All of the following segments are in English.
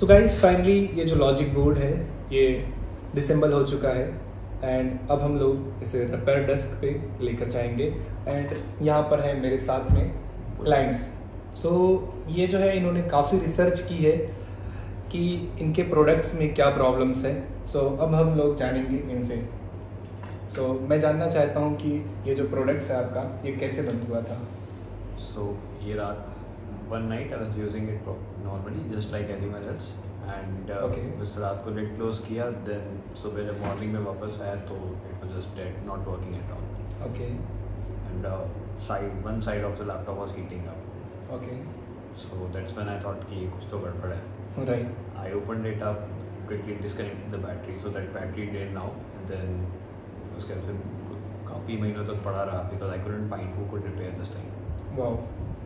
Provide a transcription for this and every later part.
So guys finally ये जो logic board है ये डिसम्बल हो चुका है एंड अब हम लोग इसे रिपेयर डेस्क पे लेकर जाएँगे एंड यहाँ पर है मेरे साथ में क्लाइंट्स सो so, ये जो है इन्होंने काफ़ी रिसर्च की है कि इनके प्रोडक्ट्स में क्या प्रॉब्लम्स हैं। सो so, अब हम लोग जानेंगे इनसे। सो so, मैं जानना चाहता हूँ कि ये जो प्रोडक्ट्स है आपका ये कैसे बंद हुआ था? सो So ये रात one night I was using it pro- normally just like anyone else and uh, Okay. उस रात को नेट क्लोज किया then सुबह जब मॉर्निंग में वापस आया तो it was just dead not working at all okay and uh, side one side of the laptop was heating up okay so that's when I thought कि कुछ तो गड़बड़ है right I opened it up quickly disconnected the battery so that battery drained now and then उसके बाद फिर काफ़ी महीनों तक पड़ा रहा because I couldn't find who could repair this thing Wow.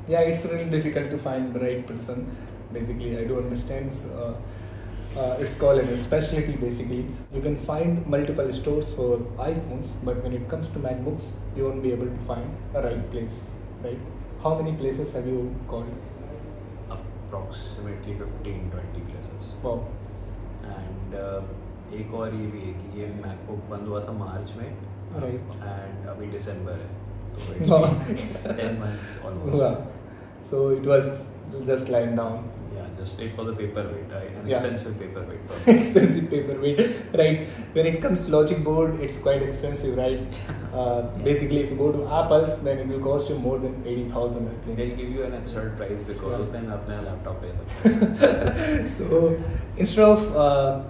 Yeah, it's really difficult to find the right person. Basically, I do understand. Uh, uh, it's called a specialty. Basically, you can find multiple stores for iPhones, but when it comes to MacBooks, you won't be able to find a right place. Right? How many places have you called? approximately 15 20 places Wow. And एक और ये भी है कि ये MacBook बंद हुआ था मार्च में Right. एंड अभी दिसंबर है no. 10 months almost. Yeah. So it was just lying down. Yeah, just wait for the paperweight, right? An yeah. expensive paperweight. expensive paperweight, right? When it comes to logic board, it's quite expensive, right? Uh, yeah. Basically, if you go to Apple's, then it will cost you more than 80,000, I think. They'll give you an absurd price because yeah. of then apna laptop hai So instead of uh,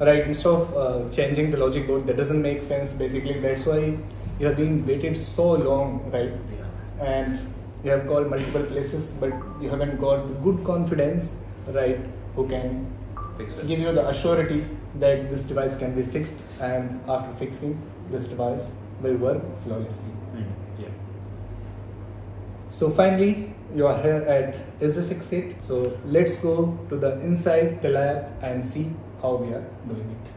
right instead of uh, changing the logic board that doesn't make sense basically that's why you have been waited so long, right? Yeah. And you have called multiple places, but you haven't got good confidence, right? Who can Fix it. give you the assurity that this device can be fixed and after fixing this device will work flawlessly Hmm, yeah. so finally you are here at EazyFixit so let's go to the inside the lab and see how we are doing it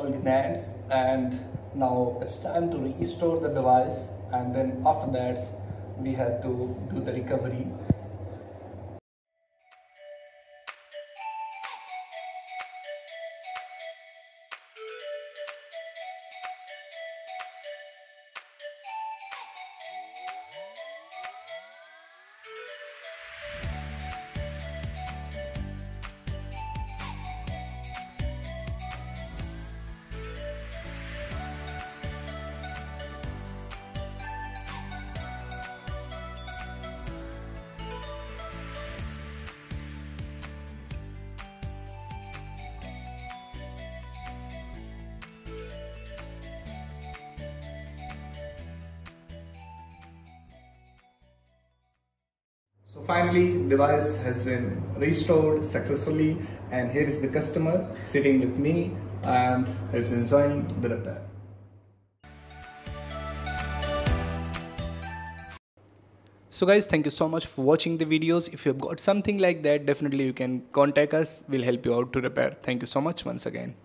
installed the NANDs and now it's time to restore the device and then after that we have to do the recovery So finally device has been restored successfully and here is the customer sitting with me and is enjoying the repair. So guys thank you so much for watching the videos. If you've got something like that definitely you can contact us. We'll help you out to repair. Thank you so much once again.